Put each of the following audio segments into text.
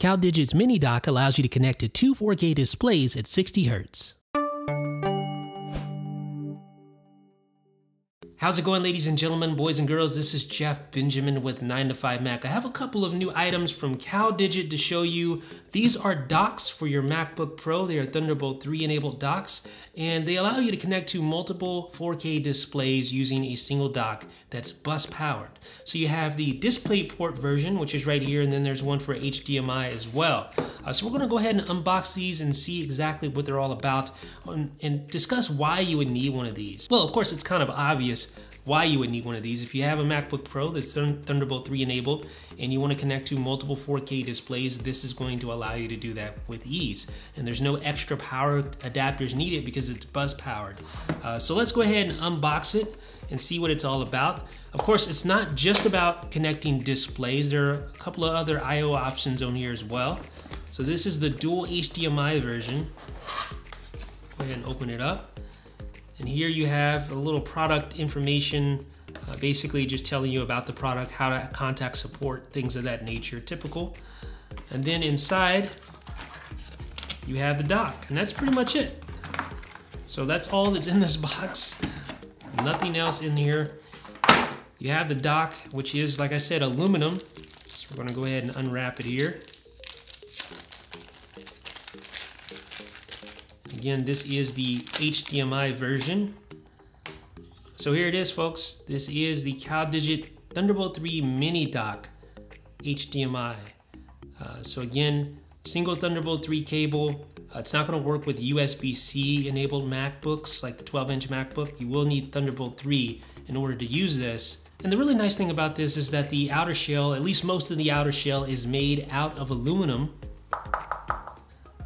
CalDigit's Mini Dock allows you to connect to two 4K displays at 60 Hz. How's it going, ladies and gentlemen, boys and girls? This is Jeff Benjamin with 9 to 5 Mac. I have a couple of new items from CalDigit to show you. These are docks for your MacBook Pro. They are Thunderbolt 3 enabled docks, and they allow you to connect to multiple 4K displays using a single dock that's bus powered. So you have the DisplayPort version, which is right here, and then there's one for HDMI as well. Uh, so we're gonna go ahead and unbox these and see exactly what they're all about um, and discuss why you would need one of these. Well, of course, it's kind of obvious why you would need one of these. If you have a MacBook Pro that's Thunderbolt 3 enabled and you want to connect to multiple 4K displays, this is going to allow you to do that with ease. And there's no extra power adapters needed because it's bus powered. Uh, so let's go ahead and unbox it and see what it's all about. Of course, it's not just about connecting displays. There are a couple of other I.O. options on here as well. So this is the dual HDMI version. Go ahead and open it up. And here you have a little product information, uh, basically just telling you about the product, how to contact support, things of that nature, typical. And then inside, you have the dock, and that's pretty much it. So that's all that's in this box. Nothing else in here. You have the dock, which is, like I said, aluminum. So we're gonna go ahead and unwrap it here. Again, this is the HDMI version. So here it is, folks. This is the CalDigit Thunderbolt 3 Mini Dock HDMI. Uh, so again, single Thunderbolt 3 cable. Uh, it's not going to work with USB-C enabled MacBooks like the 12-inch MacBook. You will need Thunderbolt 3 in order to use this. And the really nice thing about this is that the outer shell, at least most of the outer shell, is made out of aluminum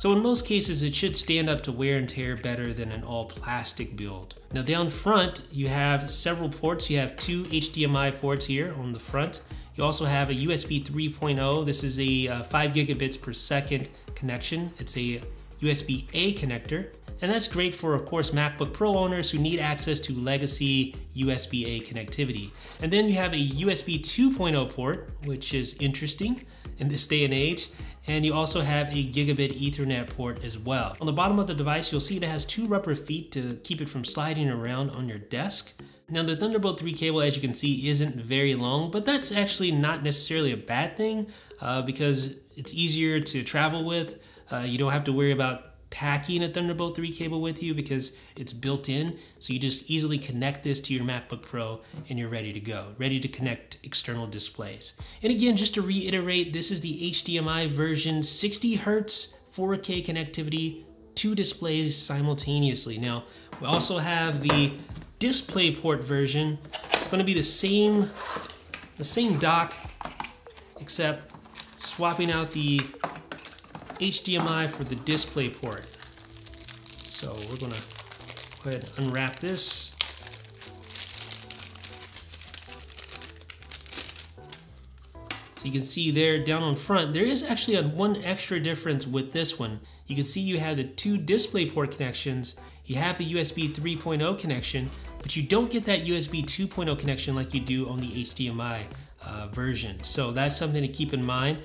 so in most cases, it should stand up to wear and tear better than an all plastic build. Now down front, you have several ports. You have two HDMI ports here on the front. You also have a USB 3.0. This is a uh, five gigabits per second connection. It's a USB-A connector. And that's great for, of course, MacBook Pro owners who need access to legacy USB-A connectivity. And then you have a USB 2.0 port, which is interesting in this day and age. And you also have a gigabit ethernet port as well. On the bottom of the device, you'll see it has two rubber feet to keep it from sliding around on your desk. Now the Thunderbolt 3 cable, as you can see, isn't very long, but that's actually not necessarily a bad thing uh, because it's easier to travel with. Uh, you don't have to worry about packing a Thunderbolt 3 cable with you because it's built in. So you just easily connect this to your MacBook Pro and you're ready to go, ready to connect external displays. And again, just to reiterate, this is the HDMI version, 60 Hertz 4K connectivity, two displays simultaneously. Now, we also have the DisplayPort version, going to be the same, the same dock, except swapping out the HDMI for the display port. So we're gonna go ahead and unwrap this. So you can see there down on front, there is actually one extra difference with this one. You can see you have the two DisplayPort connections, you have the USB 3.0 connection, but you don't get that USB 2.0 connection like you do on the HDMI uh, version. So that's something to keep in mind.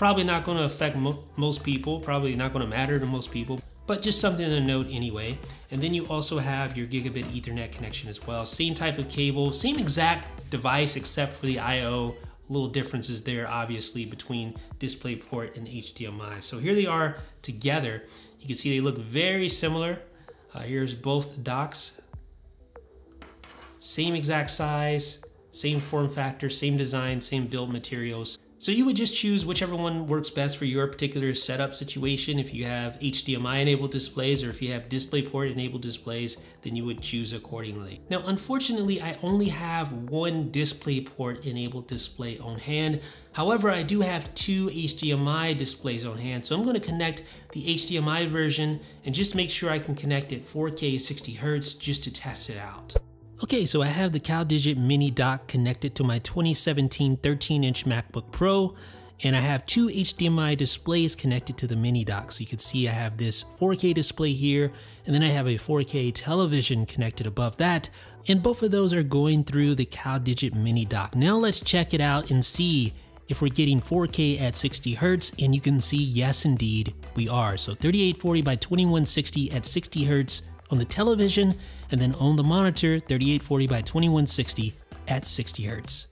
Probably not going to affect mo most people, probably not going to matter to most people, but just something to note anyway. And then you also have your gigabit ethernet connection as well. Same type of cable, same exact device except for the I.O. Little differences there obviously between DisplayPort and HDMI. So here they are together. You can see they look very similar. Uh, here's both docks. Same exact size, same form factor, same design, same build materials. So you would just choose whichever one works best for your particular setup situation. If you have HDMI enabled displays or if you have DisplayPort enabled displays, then you would choose accordingly. Now, unfortunately, I only have one DisplayPort enabled display on hand. However, I do have two HDMI displays on hand, so I'm gonna connect the HDMI version and just make sure I can connect at 4K 60 Hertz just to test it out. Okay, so I have the CalDigit Mini Dock connected to my 2017 13-inch MacBook Pro, and I have two HDMI displays connected to the Mini Dock. So you can see I have this 4K display here, and then I have a 4K television connected above that, and both of those are going through the CalDigit Mini Dock. Now let's check it out and see if we're getting 4K at 60 Hertz, and you can see, yes, indeed, we are. So 3840 by 2160 at 60 Hertz on the television, and then on the monitor, 3840 by 2160 at 60 Hertz.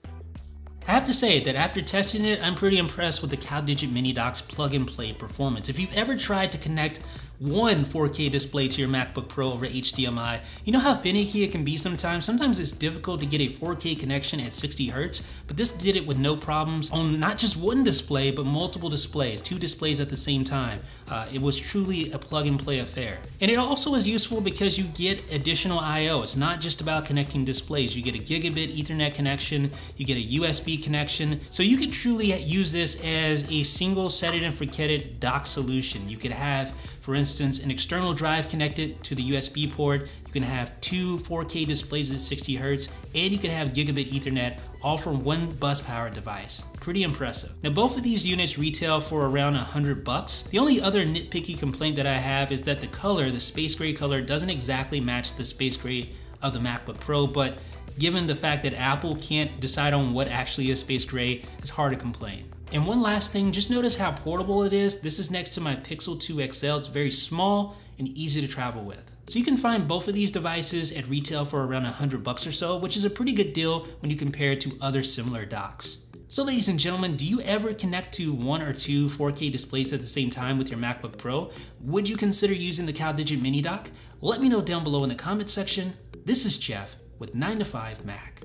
I have to say that after testing it, I'm pretty impressed with the CalDigit Mini Dock's plug and play performance. If you've ever tried to connect one 4K display to your MacBook Pro over HDMI. You know how finicky it can be sometimes? Sometimes it's difficult to get a 4K connection at 60 Hertz, but this did it with no problems on not just one display, but multiple displays, two displays at the same time. Uh, it was truly a plug and play affair. And it also is useful because you get additional I.O. It's not just about connecting displays. You get a gigabit ethernet connection, you get a USB connection, so you can truly use this as a single set it and forget it dock solution. You could have for instance, an external drive connected to the USB port, you can have two 4K displays at 60 Hertz, and you can have gigabit ethernet all from one bus powered device. Pretty impressive. Now both of these units retail for around 100 bucks. The only other nitpicky complaint that I have is that the color, the space gray color, doesn't exactly match the space gray of the MacBook Pro, but given the fact that Apple can't decide on what actually is space gray, it's hard to complain. And one last thing, just notice how portable it is. This is next to my Pixel 2 XL. It's very small and easy to travel with. So you can find both of these devices at retail for around 100 bucks or so, which is a pretty good deal when you compare it to other similar docks. So ladies and gentlemen, do you ever connect to one or two 4K displays at the same time with your MacBook Pro? Would you consider using the CalDigit Mini Dock? Let me know down below in the comment section. This is Jeff with 9 to 5 Mac.